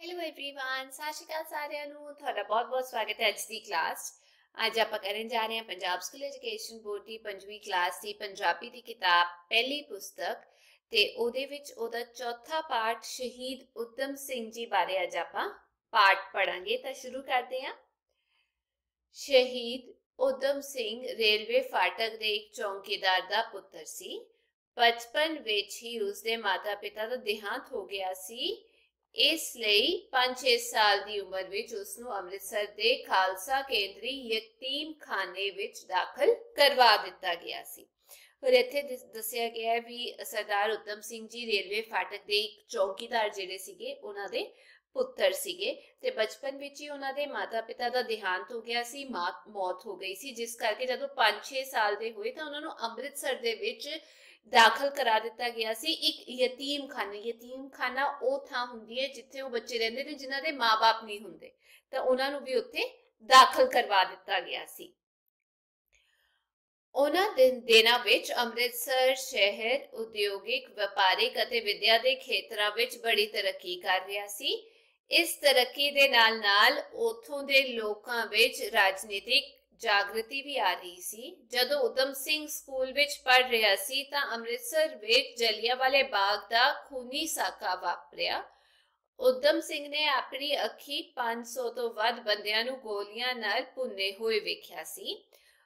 Hello everyone ਸਤਿ ਸ਼੍ਰੀ ਅਕਾਲ ਸਾਰਿਆਂ ਨੂੰ ਤੁਹਾਡਾ ਬਹੁਤ-ਬਹੁਤ ਸਵਾਗਤ ਹੈ ਅੱਜ ਦੀ ਕਲਾਸ ਅੱਜ ਆਪਾਂ ਕਰਨ ਜਾ ਰਹੇ ਹਾਂ ਪੰਜਾਬ ਸਕੂਲ ਐਜੂਕੇਸ਼ਨ ਬੋਰਡ ਦੀ ਪੰਜਵੀਂ ਕਲਾਸ ਦੀ ਪੰਜਾਬੀ ਦੀ ਕਿਤਾਬ ਪਹਿਲੀ ਪੁਸਤਕ ਤੇ ਉਹਦੇ ਵਿੱਚ ਉਹਦਾ ਚੌਥਾ ਪਾਠ ਸ਼ਹੀਦ ਉਦਮ ਸਿੰਘ ਜੀ ਬਾਰੇ ਅੱਜ ਆਪਾਂ ਪਾਠ ਪੜਾਂਗੇ ਤਾਂ ਸ਼ੁਰੂ ਕਰਦੇ ਹਾਂ ਸ਼ਹੀਦ ਉਦਮ ਸਿੰਘ ਰੇਲਵੇ ਫਾਟਕ ਦੇ ਇੱਕ ਚੌਂਕੀਦਾਰ ਦਾ ਪੁੱਤਰ ਸੀ ਬਚਪਨ ਵਿੱਚ ਹੀ ਉਸਦੇ ਮਾਤਾ-ਪਿਤਾ ਦਾ ਦੇਹਾਂਤ ਹੋ ਗਿਆ ਸੀ ਇਸ ਲਈ 5-6 ਸਾਲ ਦੀ ਉਮਰ ਵਿੱਚ ਉਸ ਨੂੰ ਅੰਮ੍ਰਿਤਸਰ ਦੇ ਖਾਲਸਾ ਕੇਂਦਰੀ ਯਤੀਮ ਵਿੱਚ ਦਾਖਲ ਕਰਵਾ ਦਿੱਤਾ ਗਿਆ ਸੀ। ਔਰ ਇੱਥੇ ਦੱਸਿਆ ਗਿਆ ਹੈ ਵੀ ਸਰਦਾਰ ਉਤਮ ਸਿੰਘ ਜੀ ਰੇਲਵੇ ਫਾਟਕ ਦੇ ਇੱਕ ਚੌਕੀਦਾਰ ਜਿਹੜੇ ਸੀਗੇ, ਉਹਨਾਂ ਦੇ ਪੁੱਤਰ ਸੀਗੇ ਤੇ ਬਚਪਨ ਵਿੱਚ ਹੀ ਉਹਨਾਂ ਦੇ ਮਾਤਾ-ਪਿਤਾ ਦਾ ਦੇਹਾਂਤ ਹੋ ਗਿਆ ਸੀ, ਮੌਤ ਹੋ ਗਈ ਸੀ, ਜਿਸ ਕਰਕੇ ਜਦੋਂ 5-6 ਸਾਲ ਦੇ ਹੋਏ ਤਾਂ ਉਹਨਾਂ ਨੂੰ ਅੰਮ੍ਰਿਤਸਰ ਦੇ ਵਿੱਚ ਦਾਖਲ ਕਰਾ ਦਿੱਤਾ ਗਿਆ ਸੀ। ਇੱਕ ਯਤੀਮ ਖਾਨਾ ਯਤੀਮ ਖਾਨਾ ਉਹ ਥਾਂ ਹੁੰਦੀ ਹੈ ਜਿੱਥੇ ਉਹ ਬੱਚੇ ਰਹਿੰਦੇ ਨੇ ਜਿਨ੍ਹਾਂ ਦੇ ਮਾਪੇ ਨਹੀਂ ਹੁੰਦੇ। ਤਾਂ ਉਹਨਾਂ ਨੂੰ ਵੀ ਉੱਥੇ ਦਾਖਲ ਕਰਵਾ ਦਿੱਤਾ ਗਿਆ ਸੀ। ਉਹਨਾਂ ਦਿਨਾਂ ਵਿੱਚ ਅੰਮ੍ਰਿਤਸਰ ਸ਼ਹਿਰ ਉਦਯੋਗਿਕ, ਵਪਾਰਿਕ ਅਤੇ ਵਿਦਿਆ ਦੇ ਖੇਤਰਾਂ ਵਿੱਚ ਬੜੀ ਤਰੱਕੀ ਕਰ ਰਿਹਾ ਸੀ। ਇਸ ਤਰੱਕੀ ਦੇ ਨਾਲ-ਨਾਲ ਉਥੋਂ ਦੇ ਲੋਕਾਂ ਵਿੱਚ ਰਾਜਨੀਤਿਕ ਜਾਗਰਤੀ ਵੀ ਆ ਰਹੀ ਸੀ। ਜਦੋਂ ਉਦਮ ਸਿੰਘ ਸਕੂਲ ਵਿੱਚ ਪੜ ਰਿਹਾ ਸੀ ਤਾਂ ਅੰਮ੍ਰਿਤਸਰ ਵਿੱਚ ਜਲਿਆਂਵਾਲੇ ਬਾਗ ਦਾ ਖੂਨੀ ਸਾਕਾ ਵਾਪਰਿਆ। ਉਦਮ ਸਿੰਘ ਨੇ ਆਪਣੀ ਅੱਖੀ 500 ਤੋਂ ਵੱਧ ਬੰਦਿਆਂ ਨੂੰ ਗੋਲੀਆਂ ਨਾਲ ਭੁੰਨੇ ਹੋਏ ਵੇਖਿਆ ਸੀ।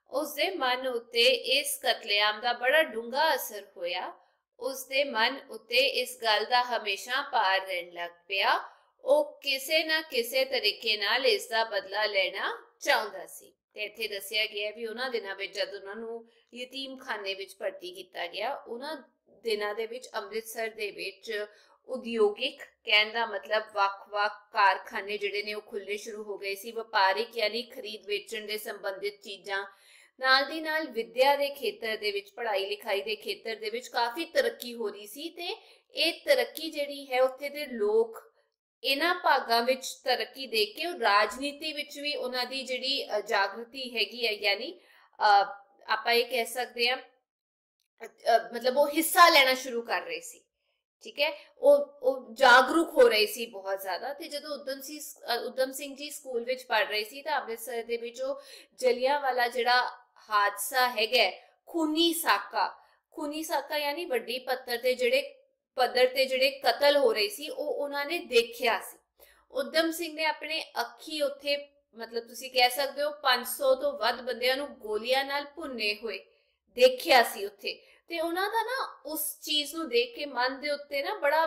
ਉਸ ਦੇ ਮਨ ਉੱਤੇ ਇਸ ਕਤਲੇਆਮ ਦਾ ਬੜਾ ਡੂੰਘਾ ਅਸਰ ਹੋਇਆ। ਉਸ ਦੇ ਮਨ ਉੱਤੇ ਇਸ ਗੱਲ ਦਾ ਹਮੇਸ਼ਾ ਪਾਰ ਰਹਿਣ ਲੱਗ ਪਿਆ। ਉਹ ਕਿਸੇ ਨਾ ਕਿਸੇ ਤਰੀਕੇ ਨਾਲ ਇਸ ਦਾ ਬਦਲਾ ਲੈਣਾ ਚਾਹੁੰਦਾ ਸੀ। ਤੇ ਇੱਥੇ ਦੱਸਿਆ ਗਿਆ ਵੀ ਉਹਨਾਂ ਦਿਨਾਂ ਵਿੱਚ ਜਦ ਉਹਨਾਂ ਨੂੰ ਯਤੀਮਖਾਨੇ ਵਿੱਚ ਭਰਤੀ ਕੀਤਾ ਗਿਆ, ਉਹਨਾਂ ਦਿਨਾਂ ਦੇ ਵਿੱਚ ਅੰਮ੍ਰਿਤਸਰ ਦੇ ਵਿੱਚ ਉਦਯੋਗਿਕ ਕਹਿਣ ਦਾ ਮਤਲਬ ਵੱਖ-ਵੱਖ ਕਾਰਖਾਨੇ ਜਿਹੜੇ ਨੇ ਉਹ ਖੁੱਲ੍ਹਣੇ ਸ਼ੁਰੂ ਹੋ ਗਏ ਸੀ, ਵਪਾਰਿਕ ਯਾਨੀ ਖਰੀਦ ਵੇਚਣ ਦੇ ਸੰਬੰਧਿਤ ਚੀਜ਼ਾਂ। ਨਾਲ ਦੀ ਨਾਲ ਵਿਦਿਆ ਦੇ ਖੇਤਰ ਦੇ ਵਿੱਚ, ਪੜ੍ਹਾਈ ਲਿਖਾਈ ਦੇ ਖੇਤਰ ਦੇ ਵਿੱਚ ਕਾਫੀ ਤਰੱਕੀ ਹੋ ਰਹੀ ਸੀ ਤੇ ਇਹ ਤਰੱਕੀ ਜਿਹੜੀ ਹੈ ਉੱਥੇ ਦੇ ਲੋਕ ਇਹਨਾਂ ਭਾਗਾਂ ਵਿੱਚ ਤਰੱਕੀ ਦੇ ਕੇ ਉਹ ਰਾਜਨੀਤੀ ਵਿੱਚ ਵੀ ਉਹਨਾਂ ਦੀ ਜਿਹੜੀ ਜਾਗਰਤੀ ਹੈਗੀ ਹੈ, ਯਾਨੀ ਆਪਾਂ ਇਹ ਕਹਿ ਸਕਦੇ ਹਾਂ ਮਤਲਬ ਉਹ ਹਿੱਸਾ ਲੈਣਾ ਸ਼ੁਰੂ ਕਰ ਰਹੇ ਸੀ, ਠੀਕ ਹੈ? ਉਹ ਉਹ ਜਾਗਰੂਕ ਹੋ ਰਹੇ ਸੀ ਬਹੁਤ ਜ਼ਿਆਦਾ ਤੇ ਜਦੋਂ ਉਦਮ ਸਿੰਘ ਉਦਮ ਸਿੰਘ ਜੀ ਸਕੂਲ ਵਿੱਚ ਪੜ ਰਹੇ ਸੀ ਤਾਂ ਅੰਮ੍ਰਿਤਸਰ ਦੇ ਵਿੱਚ ਉਹ ਜਲਿਆਂ ਵਾਲਾ ਜਿਹੜਾ ਹਾਦਸਾ ਹੈਗਾ ਖੂਨੀ ਸਾਕਾ ਖੂਨੀ ਸਾਕਾ ਯਾਨੀ ਵੱਡੀ ਪੱਤਰ ਤੇ ਜਿਹੜੇ ਪੱਧਰ ਤੇ ਜਿਹੜੇ ਕਤਲ ਹੋ ਰਹੇ ਸੀ, ਉਹ ਉਹਨਾਂ ਨੇ ਦੇਖਿਆ ਸੀ। ਉਦਮ ਸਿੰਘ ਨੇ ਆਪਣੇ ਅੱਖੀ ਉੱਥੇ, ਮਤਲਬ ਤੁਸੀਂ ਕਹਿ ਸਕਦੇ ਹੋ 500 ਤੋਂ ਵੱਧ ਬੰਦਿਆਂ ਨੂੰ ਗੋਲੀਆਂ ਨਾਲ ਭੁੰਨੇ ਹੋਏ ਦੇਖਿਆ ਸੀ ਉੱਥੇ। ਤੇ ਉਹਨਾਂ ਦਾ ਨਾ ਉਸ ਚੀਜ਼ ਨੂੰ ਦੇਖ ਕੇ ਮਨ ਦੇ ਉੱਤੇ ਨਾ ਬੜਾ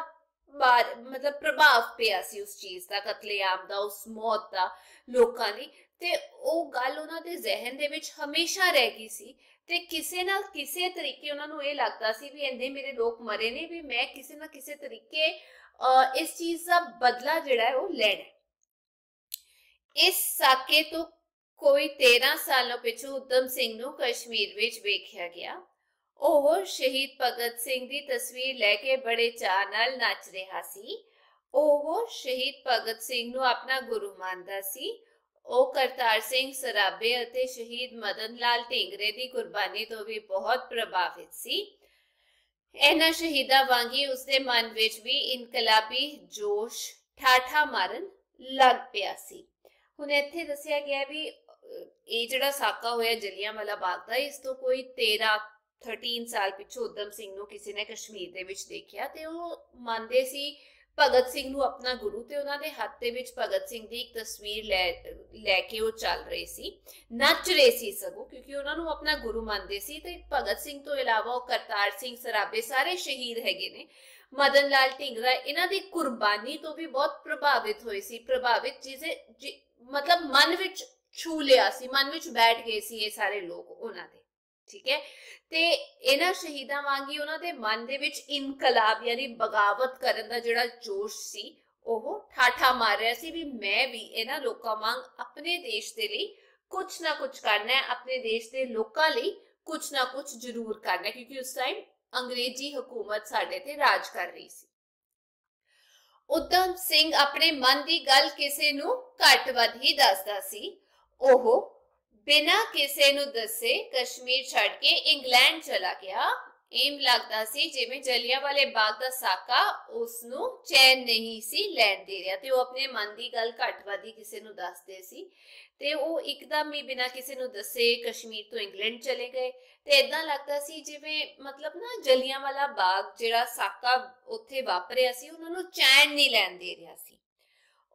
ਮਤਲਬ ਪ੍ਰਭਾਵ ਪਿਆ ਸੀ ਉਸ ਚੀਜ਼ ਦਾ, ਕਤਲੇਆਮ ਦਾ, ਉਸ ਮੌਤ ਦਾ ਲੋਕਾਂ ਦੀ ਤੇ ਉਹ ਗੱਲ ਉਹਨਾਂ ਦੇ ਜ਼ਿਹਨ ਦੇ ਵਿੱਚ ਹਮੇਸ਼ਾ ਰਹਿ ਗਈ ਸੀ। ਤੇ ਕਿਸੇ ਨਾ ਕਿਸੇ ਤਰੀਕੇ ਉਹਨਾਂ ਨੂੰ ਇਹ ਲੱਗਦਾ ਸੀ ਵੀ ਇੰਨੇ ਮੇਰੇ ਲੋਕ ਮਰੇ ਨੇ ਵੀ ਮੈਂ ਕਿਸੇ ਨਾ ਕਿਸੇ ਤਰੀਕੇ ਇਸ ਚੀਜ਼ ਦਾ ਬਦਲਾ ਜਿਹੜਾ ਹੈ ਉਹ ਲੈਣਾ ਇਸ ਸਾਕੇ ਤੋਂ ਕੋਈ 13 ਸਾਲਾਂ ਪਿਛੋਂ ਉਦਮ ਸਿੰਘ ਨੂੰ ਕਸ਼ਮੀਰ ਵਿੱਚ ਵੇਖਿਆ ਗਿਆ। ਉਹ ਸ਼ਹੀਦ ਭਗਤ ਸਿੰਘ ਦੀ ਤਸਵੀਰ ਲੈ ਕੇ ਬੜੇ ਚਾਅ ਨਾਲ ਨੱਚ ਰਿਹਾ ਸੀ। ਉਹ ਸ਼ਹੀਦ ਭਗਤ ਸਿੰਘ ਨੂੰ ਆਪਣਾ ਗੁਰੂ ਮੰਨਦਾ ਸੀ। ਉਹ ਕਰਤਾਰ ਸਿੰਘ ਸਰਾਬੇ ਅਤੇ ਸ਼ਹੀਦ ਮਦਨ ਲਾਲ ਢਿੰਗਰੇ ਦੀ ਕੁਰਬਾਨੀ ਤੋਂ ਵੀ ਬਹੁਤ ਪ੍ਰਭਾਵਿਤ ਸੀ। ਇਹਨਾਂ ਸ਼ਹੀਦਾਂ ਵਾਂਗੀ ਉਸਦੇ ਮਨ ਵਿੱਚ ਵੀ ਇਨਕਲਾਬੀ ਜੋਸ਼ ਠਾਠਾ ਮਾਰਨ ਲੱਗ ਪਿਆ ਸੀ। ਹੁਣ ਇੱਥੇ ਦੱਸਿਆ ਗਿਆ ਵੀ ਇਹ ਜਿਹੜਾ ਸਾਕਾ ਹੋਇਆ ਜਲਿਆਂਵਾਲਾ ਬਾਗ ਦਾ, ਇਸ ਤੋਂ ਕੋਈ 13 13 ਸਾਲ ਪਿੱਛੋਂ ਉਦਮ ਸਿੰਘ ਨੂੰ ਕਿਸੇ ਨੇ ਕਸ਼ਮੀਰ ਦੇ ਵਿੱਚ ਦੇਖਿਆ ਤੇ ਉਹ ਮੰਨਦੇ ਸੀ ਭਗਤ ਸਿੰਘ ਨੂੰ ਆਪਣਾ ਗੁਰੂ ਤੇ ਉਹਨਾਂ ਦੇ ਹੱਥ ਦੇ ਵਿੱਚ ਭਗਤ ਸਿੰਘ ਦੀ ਇੱਕ ਤਸਵੀਰ ਲੈ ਲੈ ਕੇ ਉਹ ਚੱਲ ਰਹੇ ਸੀ, ਨੱਚ ਰਹੇ ਸੀ ਸਗੋਂ, ਕਿਉਂਕਿ ਉਹਨਾਂ ਨੂੰ ਆਪਣਾ ਗੁਰੂ ਮੰਨਦੇ ਸੀ ਤੇ ਭਗਤ ਸਿੰਘ ਤੋਂ ਇਲਾਵਾ ਉਹ ਕਰਤਾਰ ਸਿੰਘ ਸਰਾਬੇ ਸਾਰੇ ਸ਼ਹੀਦ ਹੈਗੇ ਨੇ। ਮਦਨ ਲਾਲ ਢਿੰਗਰਾ, ਇਹਨਾਂ ਦੀ ਕੁਰਬਾਨੀ ਤੋਂ ਵੀ ਬਹੁਤ ਪ੍ਰਭਾਵਿਤ ਹੋਏ ਸੀ, ਪ੍ਰਭਾਵਿਤ ਜਿਸੇ ਮਤਲਬ ਮਨ ਵਿੱਚ ਛੂ ਲਿਆ ਸੀ, ਮਨ ਵਿੱਚ ਬੈਠ ਗਏ ਸੀ ਇਹ ਸਾਰੇ ਲੋਕ ਉਹਨਾਂ ਦੇ। ਠੀਕ ਹੈ? ਤੇ ਇਹਨਾਂ ਸ਼ਹੀਦਾਂ ਵਾਂਗੀ ਉਹਨਾਂ ਦੇ ਮਨ ਦੇ ਵਿੱਚ ਇਨਕਲਾਬ ਯਾਨੀ ਬਗਾਵਤ ਕਰਨ ਦਾ ਜਿਹੜਾ ਜੋਸ਼ ਸੀ, ਉਹ ਠਾਠਾ ਮਾਰ ਰਿਹਾ ਸੀ ਵੀ ਮੈਂ ਵੀ ਇਹਨਾਂ ਲੋਕਾਂ ਵਾਂਗ ਆਪਣੇ ਦੇਸ਼ ਦੇ ਲਈ ਕੁਝ ਨਾ ਕੁਝ ਕਰਨਾ ਹੈ, ਆਪਣੇ ਦੇਸ਼ ਦੇ ਲੋਕਾਂ ਲਈ ਕੁਝ ਨਾ ਕੁਝ ਜ਼ਰੂਰ ਕਰਨਾ ਕਿਉਂਕਿ ਉਸ ਟਾਈਮ ਅੰਗਰੇਜ਼ੀ ਹਕੂਮਤ ਸਾਡੇ ਤੇ ਰਾਜ ਕਰ ਰਹੀ ਸੀ। ਉਦਮ ਸਿੰਘ ਆਪਣੇ ਮਨ ਦੀ ਗੱਲ ਕਿਸੇ ਨੂੰ ਘੱਟ ਵੱਧ ਹੀ ਦੱਸਦਾ ਸੀ, ਉਹ ਬਿਨਾ ਕਿਸੇ ਨੂੰ ਦੱਸੇ ਕਸ਼ਮੀਰ ਛੱਡ ਕੇ ਇੰਗਲੈਂਡ ਚਲਾ ਗਿਆ। ਏਮ ਲੱਗਦਾ ਸੀ ਜਿਵੇਂ ਜਲਿਆਂ ਵਾਲੇ ਬਾਗ ਦਾ ਸਾਕਾ ਉਸ ਨੂੰ ਚੈਨ ਨਹੀਂ ਸੀ ਲੈਣ ਦੇ ਰਿਹਾ ਤੇ ਉਹ ਆਪਣੇ ਮਨ ਦੀ ਗੱਲ ਘੱਟਵਾਦੀ ਕਿਸੇ ਨੂੰ ਦੱਸਦੇ ਸੀ। ਤੇ ਉਹ ਇੱਕਦਮ ਹੀ ਬਿਨਾਂ ਕਿਸੇ ਨੂੰ ਦੱਸੇ ਕਸ਼ਮੀਰ ਤੋਂ ਇੰਗਲੈਂਡ ਚਲੇ ਗਏ। ਤੇ ਇਦਾਂ ਲੱਗਦਾ ਸੀ ਜਿਵੇਂ ਮਤਲਬ ਨਾ ਜਲਿਆਂ ਵਾਲਾ ਬਾਗ ਜਿਹੜਾ ਸਾਕਾ ਉੱਥੇ ਵਾਪਰਿਆ ਸੀ, ਉਹਨਾਂ ਨੂੰ ਚੈਨ ਨਹੀਂ ਲੈਣ ਦੇ ਰਿਹਾ ਸੀ।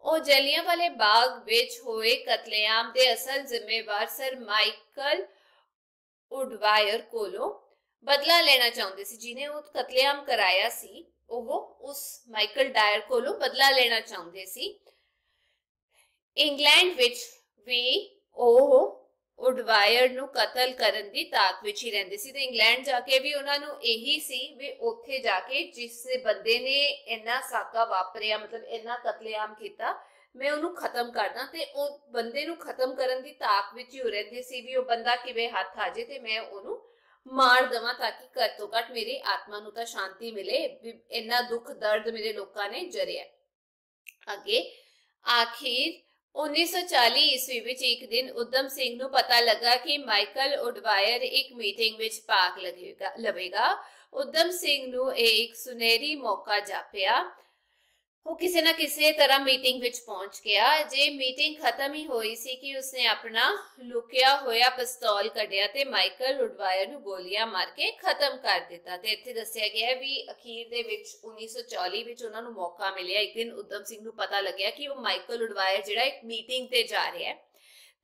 ਉਹ ਜਲਿਆਂ ਬਾਗ ਵਿੱਚ ਹੋਏ ਕਤਲੇਆਮ ਦੇ ਅਸਲ ਜ਼ਿੰਮੇਵਾਰ ਸਰ ਮਾਈਕਲ ਉਡਵਾਇਰ ਕੋਲੋਂ ਬਦਲਾ ਲੈਣਾ ਚਾਹੁੰਦੇ ਸੀ, ਜਿਨੇ ਉਹ ਕਤਲੇਆਮ ਕਰਾਇਆ ਸੀ, ਉਹ ਉਸ ਮਾਈਕਲ ਡਾਇਰ ਕੋਲੋਂ ਬਦਲਾ ਲੈਣਾ ਚਾਹੁੰਦੇ ਸੀ। ਇੰਗਲੈਂਡ ਵਿੱਚ ਵੀ ਉਹ ਉਡਵਾਇਰ ਨੂੰ ਕਤਲ ਕਰਨ ਦੀ ਤਾਕ ਵਿੱਚ ਹੀ ਰਹਿੰਦੇ ਸੀ ਤੇ ਇੰਗਲੈਂਡ ਜਾ ਕੇ ਵੀ ਉਹਨਾਂ ਨੂੰ ਇਹੀ ਸੀ ਵੀ ਉੱਥੇ ਜਾ ਕੇ ਜਿਸ ਬੰਦੇ ਨੇ ਇੰਨਾ ਸਾਕਾ ਵਾਪਰਿਆ, ਮਤਲਬ ਇੰਨਾ ਕਤਲੇਆਮ ਕੀਤਾ, ਮੈਂ ਉਹਨੂੰ ਖਤਮ ਕਰਦਾ ਤੇ ਉਹ ਬੰਦੇ ਨੂੰ ਖਤਮ ਕਰਨ ਦੀ ਤਾਕ ਵਿੱਚ ਹੀ ਰਹਿੰਦੇ ਸੀ ਵੀ ਉਹ ਬੰਦਾ ਕਿਵੇਂ ਹੱਥ ਆ ਜੇ ਤੇ ਮੈਂ ਉਹਨੂੰ ਮਾਰ ਦਵਾਂ ਤਾਂ ਕਿ ਘੱਟੋ ਘੱਟ ਮੇਰੀ ਆਤਮਾ ਨੂੰ ਤਾਂ ਸ਼ਾਂਤੀ ਮਿਲੇ ਇੰਨਾ ਦੁੱਖ ਦਰਦ ਮੇਰੇ ਲੋਕਾਂ ਨੇ ਜਰਿਆ। ਅੱਗੇ ਆਖਿਰ 1940 ਈਸਵੀ ਵਿੱਚ ਇੱਕ ਦਿਨ ਉਦਮ ਸਿੰਘ ਨੂੰ ਪਤਾ ਲੱਗਾ ਕਿ ਮਾਈਕਲ ਉਡਵਾਇਰ ਇੱਕ ਮੀਟਿੰਗ ਵਿੱਚ ਭਾਗ ਲਵੇਗਾ। ਲਵੇਗਾ। ਉਦਮ ਸਿੰਘ ਨੂੰ ਇਹ ਇੱਕ ਸੁਨਹਿਰੀ ਮੌਕਾ ਜਾਪਿਆ। ਉਹ ਕਿਸੇ ਨਾ ਕਿਸੇ ਤਰ੍ਹਾਂ ਮੀਟਿੰਗ ਵਿੱਚ ਪਹੁੰਚ ਗਿਆ। ਜੇ ਮੀਟਿੰਗ ਖਤਮ ਹੀ ਹੋਈ ਸੀ ਕਿ ਉਸਨੇ ਆਪਣਾ ਲੁਕਿਆ ਹੋਇਆ ਪਿਸਤੌਲ ਕੱਢਿਆ ਤੇ ਮਾਈਕਲ ਉਡਵਾਇਰ ਨੂੰ ਗੋਲੀਆਂ ਮਾਰ ਕੇ ਖਤਮ ਕਰ ਦਿੱਤਾ ਤੇ ਇੱਥੇ ਦੱਸਿਆ ਗਿਆ ਹੈ ਵੀ ਅਖੀਰ ਦੇ ਵਿੱਚ 1940 ਵਿੱਚ ਉਹਨਾਂ ਨੂੰ ਮੌਕਾ ਮਿਲਿਆ। ਇੱਕ ਦਿਨ ਉਦਮ ਸਿੰਘ ਨੂੰ ਪਤਾ ਲੱਗਿਆ ਕਿ ਉਹ ਮਾਈਕਲ ਉਡਵਾਇਰ ਜਿਹੜਾ ਇੱਕ ਮੀਟਿੰਗ ਤੇ ਜਾ ਰਿਹਾ ਹੈ।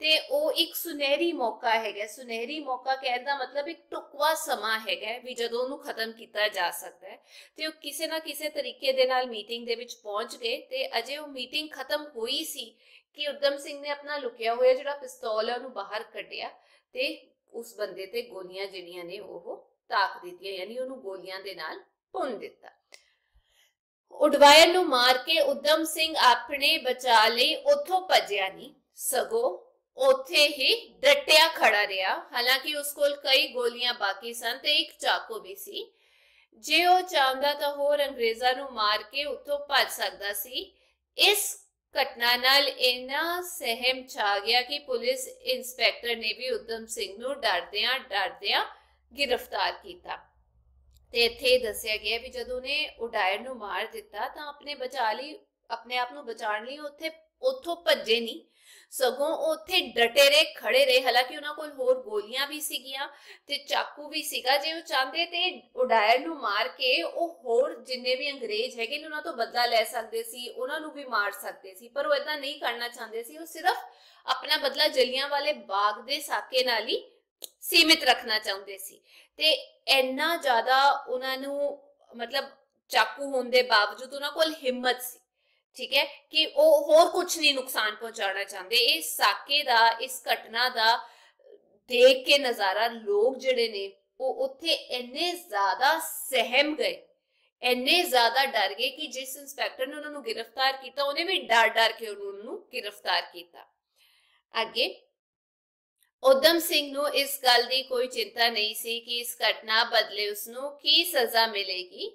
ਤੇ ਉਹ ਇੱਕ ਸੁਨਹਿਰੀ ਮੌਕਾ ਹੈਗਾ। ਸੁਨਹਿਰੀ ਮੌਕਾ ਕਹਿਣ ਦਾ ਮਤਲਬ ਇੱਕ ਟੁਕਵਾ ਸਮਾਂ ਹੈਗਾ ਵੀ ਜਦੋਂ ਉਹਨੂੰ ਖਤਮ ਕੀਤਾ ਜਾ ਸਕਦਾ ਹੈ ਤੇ ਉਹ ਕਿਸੇ ਨਾ ਕਿਸੇ ਤਰੀਕੇ ਦੇ ਨਾਲ ਮੀਟਿੰਗ ਦੇ ਵਿੱਚ ਪਹੁੰਚ ਗਏ ਤੇ ਅਜੇ ਉਹ ਮੀਟਿੰਗ ਖਤਮ ਹੋਈ ਸੀ ਕਿ ਉਦਮ ਸਿੰਘ ਨੇ ਆਪਣਾ ਲੁਕਿਆ ਹੋਇਆ ਜਿਹੜਾ ਪਿਸਤੌਲ ਹੈ ਉਹਨੂੰ ਬਾਹਰ ਕੱਢਿਆ ਤੇ ਉਸ ਬੰਦੇ ਤੇ ਗੋਲੀਆਂ ਜਿਹੜੀਆਂ ਨੇ ਉਹ ਤਾਕ ਦਿੱਤੀਆਂ, ਯਾਨੀ ਉਹਨੂੰ ਗੋਲੀਆਂ ਦੇ ਨਾਲ ਭੁੰਨ ਦਿੱਤਾ। ਉਡਵਾਇਰ ਨੂੰ ਮਾਰ ਕੇ ਉਦਮ ਸਿੰਘ ਆਪਣੇ ਬਚਾ ਲਈ ਉੱਥੋਂ ਭੱਜਿਆ ਨਹੀਂ ਸਗੋਂ ਉੱਥੇ ਹੀ ਡਟਿਆ ਖੜਾ ਰਿਹਾ। ਹਾਲਾਂਕਿ ਉਸ ਕੋਲ ਕਈ ਗੋਲੀਆਂ ਬਾਕੀ ਸਨ ਤੇ ਇੱਕ ਚਾਕੂ ਵੀ ਸੀ। ਜੇ ਉਹ ਚਾਹੁੰਦਾ ਤਾਂ ਹੋਰ ਅੰਗਰੇਜ਼ਾਂ ਨੂੰ ਮਾਰ ਕੇ ਉੱਥੋਂ ਭੱਜ ਸਕਦਾ ਸੀ। ਇਸ ਘਟਨਾ ਨਾਲ ਇੰਨਾ ਸਹਿਮ ਛਾ ਗਿਆ ਕਿ ਪੁਲਿਸ ਇੰਸਪੈਕਟਰ ਨੇ ਵੀ ਉਦਮ ਸਿੰਘ ਨੂੰ ਡਰਦਿਆਂ ਡਰਦਿਆਂ ਗ੍ਰਿਫਤਾਰ ਕੀਤਾ। ਤੇ ਇੱਥੇ ਦੱਸਿਆ ਗਿਆ ਵੀ ਜਦੋਂ ਨੇ ਉਡਾਇਰ ਨੂੰ ਮਾਰ ਦਿੱਤਾ ਤਾਂ ਆਪਣੇ ਬਚਾ ਲਈ, ਆਪਣੇ ਆਪ ਨੂੰ ਬਚਾਉਣ ਲਈ ਉੱਥੇ, ਉੱਥੋਂ ਭੱਜੇ ਨਹੀਂ ਸਗੋਂ ਉੱਥੇ ਡਟੇ ਰਹੇ ਖੜੇ ਰਹੇ। ਹਾਲਾਂਕਿ ਉਹਨਾਂ ਕੋਲ ਹੋਰ ਗੋਲੀਆਂ ਵੀ ਸੀਗੀਆਂ ਤੇ ਚਾਕੂ ਵੀ ਸੀਗਾ। ਜੇ ਉਹ ਚਾਹੁੰਦੇ ਤੇ ਉਡਾਇਰ ਨੂੰ ਮਾਰ ਕੇ ਉਹ ਹੋਰ ਜਿੰਨੇ ਵੀ ਅੰਗਰੇਜ਼ ਹੈਗੇ ਨੇ, ਉਹਨਾਂ ਤੋਂ ਬਦਲਾ ਲੈ ਸਕਦੇ ਸੀ, ਉਹਨਾਂ ਨੂੰ ਵੀ ਮਾਰ ਸਕਦੇ ਸੀ। ਪਰ ਉਹ ਇਦਾਂ ਨਹੀਂ ਕਰਨਾ ਚਾਹੁੰਦੇ ਸੀ। ਉਹ ਸਿਰਫ ਆਪਣਾ ਬਦਲਾ ਜਲੀਆਂ ਵਾਲੇ ਬਾਗ ਦੇ ਸਾਕੇ ਨਾਲ ਹੀ ਸੀਮਿਤ ਰੱਖਣਾ ਚਾਹੁੰਦੇ ਸੀ। ਤੇ ਇੰਨਾ ਜ਼ਿਆਦਾ ਉਹਨਾਂ ਨੂੰ ਮਤਲਬ ਚਾਕੂ ਹੋਣ ਦੇ ਬਾਵਜੂਦ ਉਹਨਾਂ ਕੋਲ ਹਿੰਮਤ ਸੀ। ਠੀਕ ਹੈ, ਕਿ ਉਹ ਹੋਰ ਕੁਝ ਨਹੀਂ ਨੁਕਸਾਨ ਪਹੁੰਚਾਉਣਾ ਚਾਹੁੰਦੇ। ਇਸ ਸਾਕੇ ਦਾ, ਇਸ ਘਟਨਾ ਦਾ, ਦੇਖ ਕੇ ਨਜ਼ਾਰਾ, ਲੋਕ ਜਿਹੜੇ ਨੇ, ਉਹ ਉੱਥੇ ਇੰਨੇ ਜ਼ਿਆਦਾ ਸਹਿਮ ਗਏ। ਇੰਨੇ ਜ਼ਿਆਦਾ ਡਰ ਗਏ ਕਿ ਜਿਸ ਇੰਸਪੈਕਟਰ ਨੇ ਉਹਨਾਂ ਨੂੰ ਗ੍ਰਿਫਤਾਰ ਕੀਤਾ, ਉਹਨੇ ਵੀ ਡਰ ਡਰ ਕੇ ਉਹਨਾਂ ਨੂੰ ਗ੍ਰਿਫਤਾਰ ਕੀਤਾ। ਅੱਗੇ ਉਦਮ ਸਿੰਘ ਨੂੰ ਇਸ ਗੱਲ ਦੀ ਕੋਈ ਚਿੰਤਾ ਨਹੀਂ ਸੀ ਕਿ ਇਸ ਘਟਨਾ ਬਦਲੇ ਉਸ ਨੂੰ ਕੀ ਸਜ਼ਾ ਮਿਲੇਗੀ।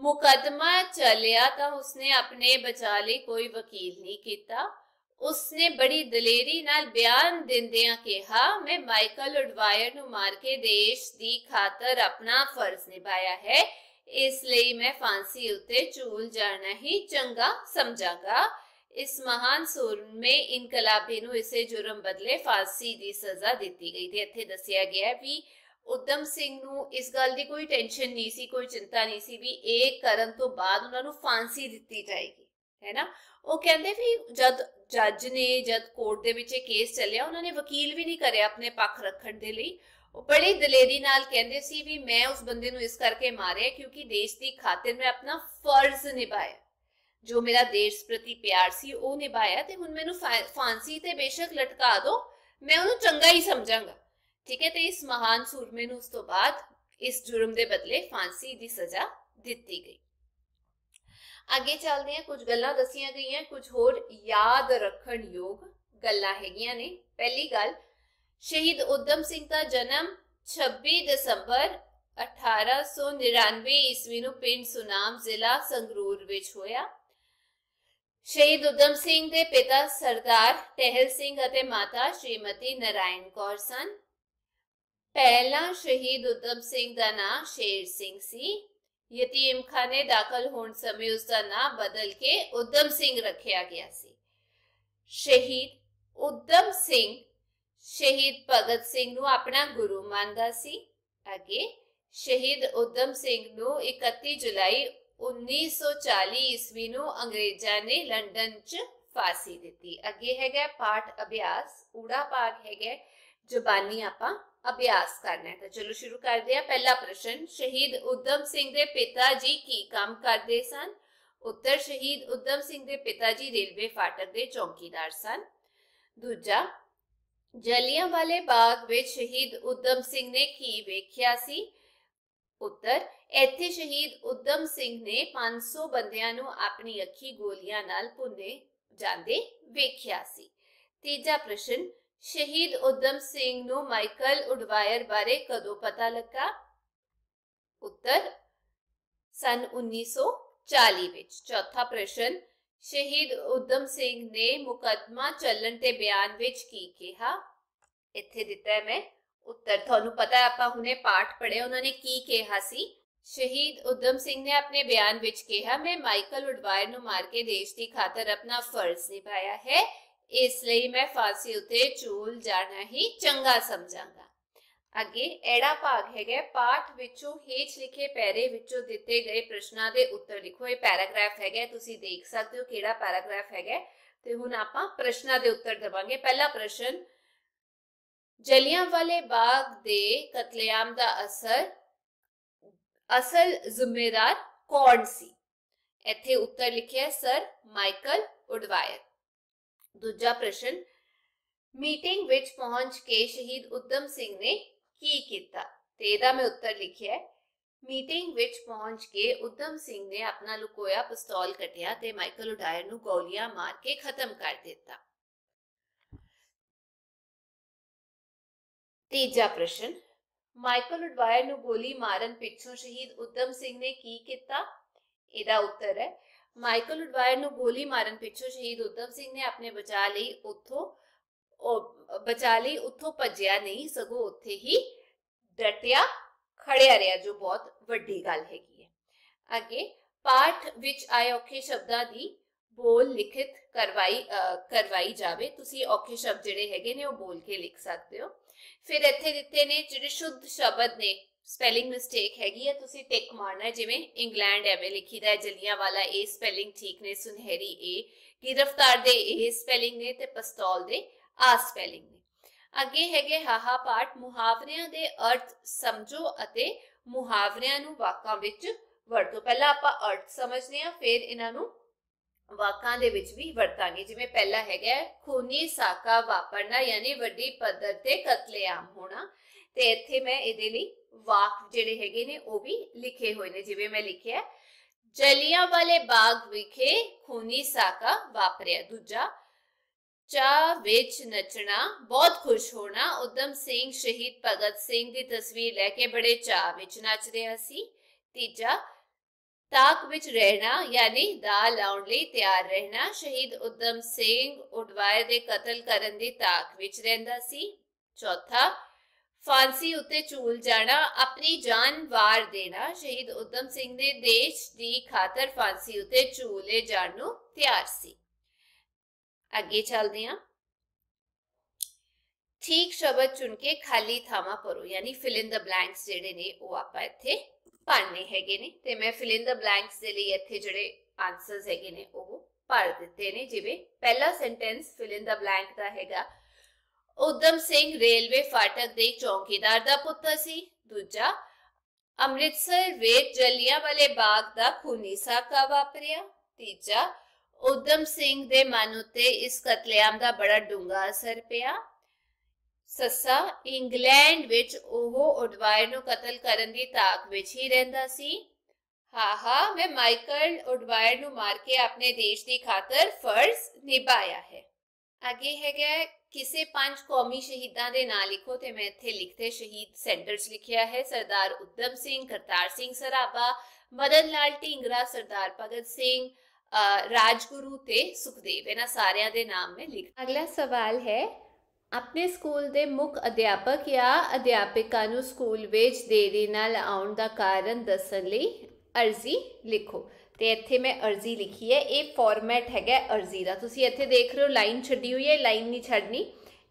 ਮੁਕਦਮਾ ਚੱਲਿਆ ਤਾਂ ਉਸਨੇ ਆਪਣੇ ਬਚਾ ਲਈ ਕੋਈ ਵਕੀਲ ਨਹੀਂ ਕੀਤਾ। ਉਸਨੇ ਬੜੀ ਦਲੇਰੀ ਨਾਲ ਬਿਆਨ ਦਿੰਦਿਆਂ ਕਿਹਾ, ਮੈਂ ਮਾਈਕਲ ਉਡਵਾਇਰ ਨੂੰ ਮਾਰ ਕੇ ਦੇਸ਼ ਦੀ ਖਾਤਰ ਆਪਣਾ ਫਰਜ਼ ਨਿਭਾਇਆ ਹੈ। ਇਸ ਲਈ ਮੈਂ ਫਾਂਸੀ ਉੱਤੇ ਝੂਲ ਜਾਣਾ ਹੀ ਚੰਗਾ ਸਮਝਾਂਗਾ। ਇਸ ਮਹਾਨ ਸੂਰਮੇ ਇਨਕਲਾਬੀ ਨੂੰ ਇਸੇ ਜੁਰਮ ਬਦਲੇ ਫਾਂਸੀ ਦੀ ਸਜ਼ਾ ਦਿੱਤੀ ਗਈ ਤੇ ਇੱਥੇ ਦੱਸਿਆ ਗਿਆ ਵੀ ਉਦਮ ਸਿੰਘ ਨੂੰ ਇਸ ਗੱਲ ਦੀ ਕੋਈ ਟੈਨਸ਼ਨ ਨਹੀਂ ਸੀ, ਕੋਈ ਚਿੰਤਾ ਨਹੀਂ ਸੀ ਵੀ ਇਹ ਕਰਨ ਤੋਂ ਬਾਅਦ ਉਹਨਾਂ ਨੂੰ ਫਾਂਸੀ ਦਿੱਤੀ ਜਾਏਗੀ, ਹੈ ਨਾ? ਉਹ ਕਹਿੰਦੇ ਵੀ ਜਦ ਜੱਜ ਨੇ, ਜਦ ਕੋਰਟ ਦੇ ਵਿੱਚ ਇਹ ਕੇਸ ਚੱਲਿਆ, ਉਹਨਾਂ ਨੇ ਵਕੀਲ ਵੀ ਨਹੀਂ ਕਰਿਆ ਆਪਣੇ ਪੱਖ ਰੱਖਣ ਦੇ ਲਈ। ਉਹ ਬੜੀ ਦਲੇਰੀ ਨਾਲ ਕਹਿੰਦੇ ਸੀ ਵੀ ਮੈਂ ਉਸ ਬੰਦੇ ਨੂੰ ਇਸ ਕਰਕੇ ਮਾਰਿਆ ਕਿਉਂਕਿ ਦੇਸ਼ ਦੀ ਖਾਤਰ ਮੈਂ ਆਪਣਾ ਫਰਜ਼ ਨਿਭਾਇਆ। ਜੋ ਮੇਰਾ ਦੇਸ਼ ਪ੍ਰਤੀ ਪਿਆਰ ਸੀ, ਉਹ ਨਿਭਾਇਆ ਤੇ ਹੁਣ ਮੈਨੂੰ ਫਾਂਸੀ ਤੇ ਬੇਸ਼ੱਕ ਲਟਕਾ ਦਿਓ, ਮੈਂ ਉਹਨੂੰ ਚੰਗਾ ਹੀ ਸਮਝਾਂਗਾ। ਠੀਕ ਹੈ, ਤੇ ਇਸ ਮਹਾਨ ਸੂਰਮੇ ਨੂੰ ਉਸ ਤੋਂ ਬਾਅਦ ਇਸ ਜੁਰਮ ਦੇ ਬਦਲੇ ਫਾਂਸੀ ਦੀ ਸਜ਼ਾ ਦਿੱਤੀ ਗਈ। ਅੱਗੇ ਚੱਲਦੇ ਹਾਂ, ਕੁਝ ਗੱਲਾਂ ਦੱਸੀਆਂ ਗਈਆਂ, ਕੁਝ ਹੋਰ ਯਾਦ ਰੱਖਣ ਯੋਗ ਗੱਲਾਂ ਹੈਗੀਆਂ ਨੇ। ਪਹਿਲੀ ਗੱਲ, ਸ਼ਹੀਦ ਉਦਮ ਸਿੰਘ ਦਾ ਜਨਮ 26 ਦਸੰਬਰ 1899 ਈਸਵੀ ਨੂੰ ਪਿੰਡ ਸੁਨਾਮ ਜ਼ਿਲ੍ਹਾ ਸੰਗਰੂਰ ਵਿੱਚ ਹੋਇਆ। ਸ਼ਹੀਦ ਉਦਮ ਸਿੰਘ ਦੇ ਪਿਤਾ ਸਰਦਾਰ ਟਹਿਲ ਸਿੰਘ ਅਤੇ ਮਾਤਾ ਸ਼੍ਰੀਮਤੀ ਨਰਾਇਣ ਕੌਰ ਸਨ। ਪਹਿਲਾ ਸ਼ਹੀਦ ਉਦਮ ਸਿੰਘ ਦਾ ਨਾਮ ਸ਼ੇਰ ਸਿੰਘ ਸੀ ਯਤੀਮਖਾਨੇ ਦਾਖਲ ਹੋਣ ਸਮੇਂ ਉਸ ਦਾ ਨਾਮ ਬਦਲ ਕੇ ਉਦਮ ਸਿੰਘ ਰੱਖਿਆ ਗਿਆ ਸੀ ਸ਼ਹੀਦ ਉਦਮ ਸਿੰਘ ਸ਼ਹੀਦ ਭਗਤ ਸਿੰਘ ਨੂੰ ਆਪਣਾ ਗੁਰੂ ਮੰਨਦਾ ਸੀ ਅੱਗੇ ਸ਼ਹੀਦ ਉਦਮ ਸਿੰਘ ਨੂੰ 31 ਜੁਲਾਈ 1940 ਈਸਵੀ ਨੂੰ ਅੰਗਰੇਜ਼ਾਂ ਨੇ ਲੰਡਨ 'ਚ ਫਾਂਸੀ ਦਿੱਤੀ ਅੱਗੇ ਹੈਗਾ ਪਾਠ ਅਭਿਆਸ ਊੜਾ ਪਾਠ ਹੈਗਾ ਜ਼ੁਬਾਨੀ ਆਪਾਂ ਅਭਿਆਸ ਕਰਨਾ ਹੈ। ਤਾਂ ਚਲੋ ਸ਼ੁਰੂ ਕਰਦੇ ਹਾਂ। ਪਹਿਲਾ ਪ੍ਰਸ਼ਨ, ਸ਼ਹੀਦ ਉਦਮ ਸਿੰਘ ਦੇ ਪਿਤਾ ਜੀ ਕੀ ਕੰਮ ਕਰਦੇ ਸਨ? ਉੱਤਰ, ਸ਼ਹੀਦ ਉਦਮ ਸਿੰਘ ਦੇ ਪਿਤਾ ਜੀ ਰੇਲਵੇ ਫਾਟਕ ਦੇ ਚੌਕੀਦਾਰ ਸਨ। ਦੂਜਾ, ਜਲੀਆਂ ਵਾਲੇ ਬਾਗ ਵਿੱਚ ਸ਼ਹੀਦ ਉਦਮ ਸਿੰਘ ਨੇ ਕੀ ਵੇਖਿਆ ਸੀ? ਉੱਤਰ, ਇੱਥੇ ਸ਼ਹੀਦ ਉਦਮ ਸਿੰਘ ਨੇ 500 ਬੰਦਿਆਂ ਨੂੰ ਆਪਣੀ ਅੱਖੀ ਗੋਲੀਆਂ ਨਾਲ ਭੁੰਨੇ ਜਾਂਦੇ ਵੇਖਿਆ ਸੀ। ਤੀਜਾ ਪ੍ਰਸ਼ਨ ਸ਼ਹੀਦ ਉਦਮ ਸਿੰਘ ਨੂੰ ਮਾਈਕਲ ਉਡਵਾਇਰ ਬਾਰੇ ਕਦੋਂ ਪਤਾ ਲੱਗਾ? ਉੱਤਰ ਸਨ 1940 ਵਿੱਚ। ਚੌਥਾ ਪ੍ਰਸ਼ਨ, ਸ਼ਹੀਦ ਉਦਮ ਸਿੰਘ ਨੇ ਮੁਕਦਮਾ ਚੱਲਣ ਤੇ ਬਿਆਨ ਵਿੱਚ ਕੀ ਕਿਹਾ? ਇੱਥੇ ਦਿੱਤਾ ਹੈ ਮੈਂ। ਉੱਤਰ, ਤੁਹਾਨੂੰ ਪਤਾ ਹੈ, ਆਪਾਂ ਹੁਣੇ ਪਾਠ ਪੜਿਆ ਉਹਨਾਂ ਨੇ ਕੀ ਕਿਹਾ ਸੀ? ਸ਼ਹੀਦ ਉਦਮ ਸਿੰਘ ਨੇ ਆਪਣੇ ਬਿਆਨ ਵਿੱਚ ਕਿਹਾ, ਮੈਂ ਮਾਈਕਲ ਉਡਵਾਇਰ ਨੂੰ ਮਾਰ ਕੇ ਦੇਸ਼ ਦੀ ਖਾਤਰ ਆਪਣਾ ਫਰਜ਼ ਨਿਭਾਇਆ ਹੈ। ਇਸ ਲਈ ਮੈਂ ਫਾਂਸੀ ਉਤੇ ਝੂਲ ਜਾਣਾ ਹੀ ਚੰਗਾ ਸਮਝਾਂਗਾ। ਅੱਗੇ ਐੜਾ ਭਾਗ ਹੈਗਾ ਪਾਠ ਵਿੱਚੋਂ ਹੇਠ ਲਿਖੇ ਪੈਰੇ ਵਿੱਚੋਂ ਦਿੱਤੇ ਗਏ ਪ੍ਰਸ਼ਨਾਂ ਦੇ ਉੱਤਰ ਲਿਖੋ। ਇਹ ਪੈਰਾਗ੍ਰਾਫ ਹੈਗਾ ਤੁਸੀਂ ਦੇਖ ਸਕਦੇ ਹੋ ਕਿਹੜਾ ਪੈਰਾਗ੍ਰਾਫ ਹੈਗਾ ਤੇ ਹੁਣ ਆਪਾਂ ਪ੍ਰਸ਼ਨਾਂ ਦੇ ਉੱਤਰ ਦਵਾਂਗੇ। ਪਹਿਲਾ ਪ੍ਰਸ਼ਨ ਜਲਿਆਂਵਾਲੇ ਬਾਗ ਦੇ ਕਤਲੇਆਮ ਦਾ ਅਸਰ, ਅਸਲ ਜ਼ਿੰਮੇਦਾਰ ਕੌਣ ਸੀ? ਇੱਥੇ ਉੱਤਰ ਲਿਖਿਆ ਸਰ ਮਾਈਕਲ ਉਡਵਾਇਰ ਦੂਜਾ ਪ੍ਰਸ਼ਨ, ਮੀਟਿੰਗ ਵਿੱਚ ਪਹੁੰਚ ਕੇ ਸ਼ਹੀਦ ਉਦਮ ਸਿੰਘ ਨੇ ਕੀ ਕੀਤਾ? ਤੇ ਇਹਦਾ ਮੈਂ ਉੱਤਰ ਲਿਖਿਆ ਹੈ, ਮੀਟਿੰਗ ਵਿੱਚ ਪਹੁੰਚ ਕੇ ਉਦਮ ਸਿੰਘ ਨੇ ਆਪਣਾ ਲੁਕੋਇਆ ਪਿਸਤੌਲ ਕਟਿਆ ਤੇ ਮਾਈਕਲ ਉਡਾਇਰ ਨੂੰ ਗੋਲੀਆਂ ਮਾਰ ਕੇ ਖਤਮ ਕਰ ਦਿੱਤਾ। ਤੀਜਾ ਪ੍ਰਸ਼ਨ, ਮਾਈਕਲ ਉਡਵਾਇਰ ਨੂੰ ਗੋਲੀ ਮਾਰਨ ਪਿੱਛੋਂ ਸ਼ਹੀਦ ਉਦਮ ਸਿੰਘ ਨੇ ਕੀ ਕੀਤਾ? ਇਹਦਾ ਉੱਤਰ ਹੈ ਮਾਈਕਲ ਉਡਵਾਇਰ ਨੂੰ ਗੋਲੀ ਮਾਰਨ ਪਿੱਛੋਂ ਸ਼ਹੀਦ ਉਦਮ ਸਿੰਘ ਨੇ ਆਪਣੇ ਬਚਾ ਲਈ ਉੱਥੋਂ ਬਚਾ ਲਈ ਉੱਥੋਂ ਭੱਜਿਆ ਨਹੀਂ, ਸਗੋਂ ਉੱਥੇ ਹੀ ਡਟਿਆ, ਖੜਿਆ ਰਿਹਾ, ਜੋ ਬਹੁਤ ਵੱਡੀ ਗੱਲ ਹੈਗੀ ਹੈ। ਅੱਗੇ, ਪਾਠ ਵਿੱਚ ਆਏ ਔਖੇ ਸ਼ਬਦਾਂ ਦੀ ਬੋਲ ਲਿਖਿਤ ਕਰਵਾਈ ਕਰਵਾਈ ਜਾਵੇ। ਤੁਸੀਂ ਔਖੇ ਸ਼ਬਦ ਜਿਹੜੇ ਹੈਗੇ ਨੇ, ਉਹ ਬੋਲ ਕੇ ਲਿਖ ਸਕਦੇ ਹੋ। ਫਿਰ ਇੱਥੇ ਦਿੱਤੇ ਨੇ ਜਿਹੜੇ ਸ਼ੁੱਧ ਸ਼ਬਦ ਨੇ ਸਪੈਲਿੰਗ ਮਿਸਟੇਕ ਹੈਗੀ ਹੈ, ਤੁਸੀਂ ਟਿਕ ਮਾਰਨਾ ਹੈ, ਜਿਵੇਂ ਇੰਗਲੈਂਡ ਐਵੇਂ ਲਿਖੀਦਾ ਹੈ ਜਲੀਆਂ ਵਾਲਾ ਇਹ ਸਪੈਲਿੰਗ ਠੀਕ ਨੇ, ਸੁਨਹਿਰੀ ਇਹ ਗਿਰਫਤਾਰ ਦੇ ਇਹ ਸਪੈਲਿੰਗ ਨੇ ਤੇ ਪਿਸਤੌਲ ਦੇ ਆ ਸਪੈਲਿੰਗ ਨੇ। ਅੱਗੇ ਹੈਗੇ ਹਾਹਾ ਪਾਠ, ਮੁਹਾਵਰਿਆਂ ਦੇ ਅਰਥ ਸਮਝੋ ਅਤੇ ਮੁਹਾਵਰਿਆਂ ਨੂੰ ਵਾਕਾਂ ਵਿੱਚ ਵਰਤੋ। ਪਹਿਲਾਂ ਆਪਾਂ ਅਰਥ ਸਮਝਦੇ ਹਾਂ, ਫਿਰ ਇਹਨਾਂ ਨੂੰ ਵਾਕਾਂ ਦੇ ਵਿੱਚ ਵੀ ਵਰਤਾਂਗੇ। ਜਿਵੇਂ ਪਹਿਲਾ ਹੈਗਾ ਖੂਨੀ ਸਾਕਾ ਵਾਪਰਨਾ, ਯਾਨੀ ਵੱਡੀ ਪੱਧਰ ਤੇ ਕਤਲੇਆਮ ਹੋਣਾ। ਤੇ ਇੱਥੇ ਮੈਂ ਇਹਦੇ ਲਈ ਵਾਕ ਜਿਹੜੇ ਹੈਗੇ ਨੇ ਉਹ ਵੀ ਲਿਖੇ ਹੋਏ ਨੇ, ਜਿਵੇਂ ਮੈਂ ਲਿਖਿਆ ਜਲੀਆਂ ਵਾਲੇ ਬਾਗ ਵਿਖੇ ਖੂਨੀ ਸਾਕਾ ਵਾਪਰਿਆ। ਦੂਜਾ ਚਾਹ ਵਿੱਚ ਨੱਚਣਾ, ਬਹੁਤ ਖੁਸ਼ ਹੋਣਾ, ਉਦਮ ਸਿੰਘ ਸ਼ਹੀਦ ਭਗਤ ਸਿੰਘ ਦੀ ਤਸਵੀਰ ਲੈ ਕੇ ਬੜੇ ਚਾਹ ਵਿੱਚ ਨੱਚ ਰਿਹਾ ਸੀ। ਤੀਜਾ, ਤਾਕ ਵਿੱਚ ਰਹਿਣਾ, ਯਾਨੀ ਦਾ ਲਾਉਣ ਲਈ ਤਿਆਰ ਰਹਿਣਾ, ਸ਼ਹੀਦ ਉਦਮ ਸਿੰਘ ਉਡਵਾਇਰ ਦੇ ਕਤਲ ਕਰਨ ਦੀ ਤਾਕ ਵਿੱਚ ਰਹਿੰਦਾ ਸੀ। ਚੌਥਾ ਫਾਂਸੀ ਉੱਤੇ ਝੂਲ ਜਾਣਾ, ਆਪਣੀ ਜਾਨ ਵਾਰ ਦੇਣਾ, ਸ਼ਹੀਦ ਉਦਮ ਸਿੰਘ ਦੇ ਦੇਸ਼ ਦੀ ਖਾਤਰ ਫਾਂਸੀ ਉੱਤੇ ਝੂਲੇ ਜਾਣ ਨੂੰ ਤਿਆਰ ਸੀ। ਅੱਗੇ ਚੱਲਦੇ ਹਾਂ। ਠੀਕ ਸ਼ਬਦ ਚੁਣ ਕੇ ਖਾਲੀ ਥਾਵਾਂ ਭਰੋ, ਯਾਨੀ ਫਿਲ ਇਨ ਦ ਬਲੈਂਕਸ ਜਿਹੜੇ ਨੇ, ਉਹ ਆਪਾਂ ਇੱਥੇ ਭਰਨੇ ਹੈਗੇ ਨੇ। ਤੇ ਮੈਂ ਫਿਲ ਇਨ ਦ ਬਲੈਂਕਸ ਦੇ ਲਈ ਇੱਥੇ ਜਿਹੜੇ ਆਨਸਰਸ ਹੈਗੇ ਨੇ, ਉਹ ਭਰ ਦਿੱਤੇ ਨੇ। ਜਿਵੇਂ ਪਹਿਲਾ sentence fill in the blank ਦਾ ਹੈਗਾ ਉਦਮ ਸਿੰਘ ਰੇਲਵੇ ਫਾਟਕ ਦੇ ਚੌਕੀਦਾਰ ਦਾ ਪੁੱਤਰ ਸੀ। ਦੂਜਾ, ਅੰਮ੍ਰਿਤਸਰ ਵਿੱਚ ਜਲੀਆਂ ਬਾਗ ਦਾ ਖੂਨੀ ਸਾਕਾ ਵਾਪਰਿਆ। ਤੀਜਾ ਉਦਮ ਸਿੰਘ ਦੇ ਮਨ ਉਤੇ ਇਸ ਕਤਲੇਆਮ ਦਾ ਬੜਾ ਡੂੰਘਾ ਅਸਰ ਪਿਆ। ਸੱਸਾ, ਇੰਗਲੈਂਡ ਵਿੱਚ ਉਹ ਉਡਵਾਇਰ ਨੂੰ ਕਤਲ ਕਰਨ ਦੀ ਤਾਕ ਵਿੱਚ ਹੀ ਰਹਿੰਦਾ ਸੀ। ਹਾਂ ਹਾਂ, ਮੈਂ ਮਾਈਕਲ ਉਡਵਾਇਰ ਨੂੰ ਮਾਰ ਕੇ ਆਪਣੇ ਦੇਸ਼ ਦੀ ਖਾਤਰ ਫਰਜ਼ ਨਿਭਾਇਆ ਅੱਗੇ ਹੈਗਾ ਕਿਸੇ ਪੰਜ ਕੌਮੀ ਸ਼ਹੀਦਾਂ ਦੇ ਨਾਂ ਲਿਖੋ ਤੇ ਮੈਂ ਇੱਥੇ ਲਿਖਤੇ ਸ਼ਹੀਦ ਸੈਂਟਰ 'ਚ ਲਿਖਿਆ ਹੈ, ਸਰਦਾਰ ਉਦਮ ਸਿੰਘ, ਕਰਤਾਰ ਸਿੰਘ ਸਰਾਭਾ, ਮਦਨ ਲਾਲ ਢੀਂਗਰਾ, ਸਰਦਾਰ ਭਗਤ ਸਿੰਘ ਰਾਜਗੁਰੂ ਤੇ ਸੁਖਦੇਵ। ਇਹਨਾਂ ਸਾਰਿਆਂ ਦੇ ਨਾਮ ਮੈਂ ਲਿਖ ਅਗਲਾ ਸਵਾਲ ਹੈ, ਆਪਣੇ ਸਕੂਲ ਦੇ ਮੁੱਖ ਅਧਿਆਪਕ ਜਾਂ ਅਧਿਆਪਿਕਾ ਨੂੰ ਸਕੂਲ ਵਿੱਚ ਦੇਰੀ ਨਾਲ ਆਉਣ ਦਾ ਕਾਰਨ ਦੱਸਣ ਲਈ ਅਰਜ਼ੀ ਲਿਖੋ। ਤੇ ਇੱਥੇ ਮੈਂ ਅਰਜ਼ੀ ਲਿਖੀ ਹੈ। ਇਹ ਫਾਰਮੈਟ ਹੈਗਾ ਅਰਜ਼ੀ ਦਾ। ਤੁਸੀਂ ਇੱਥੇ ਦੇਖ ਰਹੇ ਹੋ, ਲਾਈਨ ਛੱਡੀ ਹੋਈ ਹੈ, ਲਾਈਨ ਨਹੀਂ ਛੱਡਣੀ।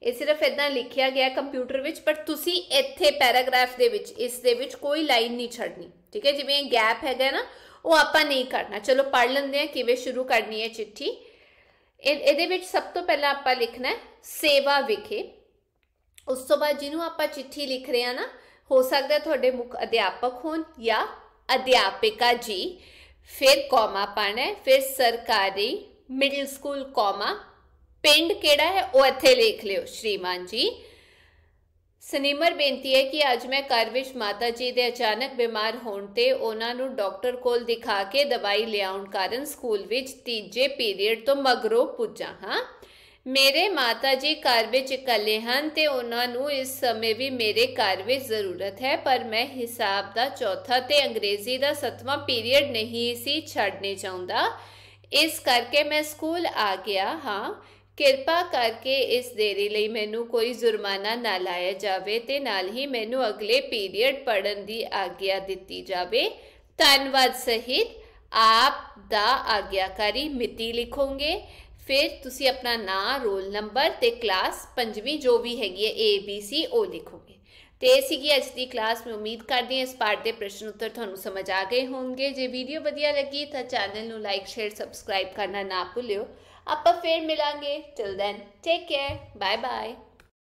ਇਹ ਸਿਰਫ ਇਦਾਂ ਲਿਖਿਆ ਗਿਆ ਕੰਪਿਊਟਰ ਵਿੱਚ ਪਰ ਤੁਸੀਂ ਇੱਥੇ ਪੈਰਾਗ੍ਰਾਫ ਦੇ ਵਿੱਚ, ਇਸ ਦੇ ਵਿੱਚ ਕੋਈ ਲਾਈਨ ਨਹੀਂ ਛੱਡਣੀ। ਠੀਕ ਹੈ, ਜਿਵੇਂ ਗੈਪ ਹੈਗਾ ਨਾ, ਉਹ ਆਪਾਂ ਨਹੀਂ ਕਰਨਾ। ਚਲੋ ਪੜ੍ਹ ਲੈਂਦੇ ਆ ਕਿਵੇਂ ਸ਼ੁਰੂ ਕਰਨੀ ਹੈ ਚਿੱਠੀ। ਇਹਦੇ ਵਿੱਚ ਸਭ ਤੋਂ ਪਹਿਲਾਂ ਆਪਾਂ ਲਿਖਣਾ ਸੇਵਾ ਵਿਖੇ। ਉਸ ਤੋਂ ਬਾਅਦ ਜਿਹਨੂੰ ਆਪਾਂ ਚਿੱਠੀ ਲਿਖ ਰਹੇ ਆ ਨਾ, ਹੋ ਸਕਦਾ ਤੁਹਾਡੇ ਮੁੱਖ ਅਧਿਆਪਕ ਹੋਣ ਜਾਂ ਅਧਿਆਪਿਕਾ ਜੀ। ਫਿਰ ਕੋਮਾ ਪਾਣਾ ਹੈ, ਫਿਰ ਸਰਕਾਰੀ ਮਿਡਲ ਸਕੂਲ ਕੋਮਾ ਪਿੰਡ ਕਿਹੜਾ ਹੈ, ਉਹ ਇੱਥੇ ਲਿਖ ਲਿਓ ਸ਼੍ਰੀਮਾਨ ਜੀ। ਸਨੀਮਰ ਬੇਨਤੀ ਹੈ ਕਿ ਅੱਜ ਮੈਂ ਘਰ ਵਿੱਚ ਮਾਤਾ ਜੀ ਦੇ ਅਚਾਨਕ ਬਿਮਾਰ ਹੋਣ ਤੇ ਉਹਨਾਂ ਨੂੰ ਡਾਕਟਰ ਕੋਲ ਦਿਖਾ ਕੇ ਦਵਾਈ ਲਿਆਉਣ ਕਾਰਨ ਸਕੂਲ ਵਿੱਚ ਤੀਜੇ ਪੀਰੀਅਡ ਤੋਂ ਮਗਰੋਂ ਪੁੱਜਾ, ਹਾਂ। ਮੇਰੇ ਮਾਤਾ ਜੀ ਘਰ ਵਿੱਚ ਇਕੱਲੇ ਹਨ ਤੇ ਉਹਨਾਂ ਨੂੰ ਇਸ ਸਮੇਂ ਵੀ ਮੇਰੇ ਘਰ ਵਿੱਚ ਜ਼ਰੂਰਤ ਹੈ, ਪਰ ਮੈਂ ਹਿਸਾਬ ਦਾ ਚੌਥਾ ਤੇ ਅੰਗਰੇਜ਼ੀ ਦਾ ਸੱਤਵਾਂ ਪੀਰੀਅਡ ਨਹੀਂ ਸੀ ਛੱਡਣੇ ਚਾਹੁੰਦਾ। ਇਸ ਕਰਕੇ ਮੈਂ ਸਕੂਲ ਆ ਗਿਆ ਹਾਂ। ਕਿਰਪਾ ਕਰਕੇ ਇਸ ਦੇਰੀ ਲਈ ਮੈਨੂੰ ਕੋਈ ਜੁਰਮਾਨਾ ਨਾ ਲਾਇਆ ਜਾਵੇ ਤੇ ਨਾਲ ਹੀ ਮੈਨੂੰ ਅਗਲੇ ਪੀਰੀਅਡ ਪੜਨ ਦੀ ਆਗਿਆ ਦਿੱਤੀ ਜਾਵੇ। ਧੰਨਵਾਦ, ਸਹਿਤ। ਆਪ ਦਾ ਆਗਿਆਕਾਰੀ ਮਿਤੀ ਲਿਖੋਗੇ। ਫਿਰ ਤੁਸੀਂ ਆਪਣਾ ਨਾਂ, ਰੋਲ ਨੰਬਰ ਤੇ ਕਲਾਸ ਪੰਜਵੀਂ ਜੋ ਵੀ ਹੈਗੀ ਹੈ ਏ ਬੀ ਸੀ ਉਹ ਲਿਖੋਗੇ। ਤੇ ਇਹ ਸੀਗੀ ਅੱਜ ਦੀ ਕਲਾਸ। ਮੈਂ ਉਮੀਦ ਕਰਦੀ ਹਾਂ ਇਸ ਪਾਰਟ ਦੇ ਪ੍ਰਸ਼ਨ ਉੱਤਰ ਤੁਹਾਨੂੰ ਸਮਝ ਆ ਗਏ ਹੋਣਗੇ। ਜੇ ਵੀਡੀਓ ਵਧੀਆ ਲੱਗੀ ਤਾਂ ਚੈਨਲ ਨੂੰ ਲਾਈਕ, ਸ਼ੇਅਰ, ਸਬਸਕ੍ਰਾਈਬ ਕਰਨਾ ਨਾ ਭੁੱਲਿਓ। ਆਪਾਂ ਫੇਰ ਮਿਲਾਂਗੇ। Till then take care bye bye